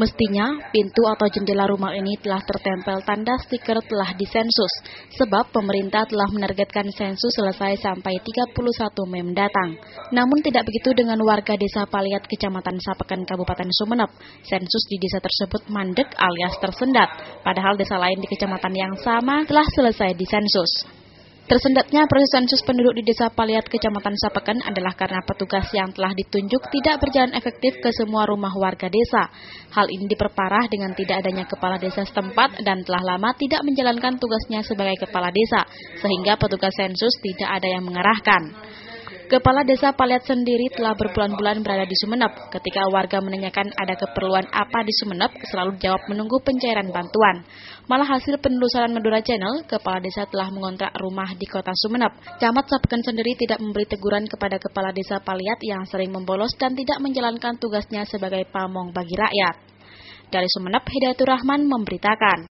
Mestinya, pintu atau jendela rumah ini telah tertempel tanda stiker telah disensus, sebab pemerintah telah menargetkan sensus selesai sampai 31 Mei mendatang. Namun tidak begitu dengan warga desa Paliat, Kecamatan Sapekan, Kabupaten Sumeneb. Sensus di desa tersebut mandek alias tersendat, padahal desa lain di kecamatan yang sama telah selesai disensus. Tersendatnya proses sensus penduduk di Desa Paliat, Kecamatan Sapekan adalah karena petugas yang telah ditunjuk tidak berjalan efektif ke semua rumah warga desa. Hal ini diperparah dengan tidak adanya kepala desa setempat dan telah lama tidak menjalankan tugasnya sebagai kepala desa, sehingga petugas sensus tidak ada yang mengarahkan. Kepala Desa Paliat sendiri telah berbulan-bulan berada di Sumeneb. Ketika warga menanyakan ada keperluan apa di Sumeneb, selalu jawab menunggu pencairan bantuan. Malah hasil penelusuran Madura Channel, Kepala Desa telah mengontrak rumah di kota Sumeneb. Camat Sapeken sendiri tidak memberi teguran kepada Kepala Desa Paliat yang sering membolos dan tidak menjalankan tugasnya sebagai pamong bagi rakyat. Dari Sumeneb, Hidayatur Rahman memberitakan.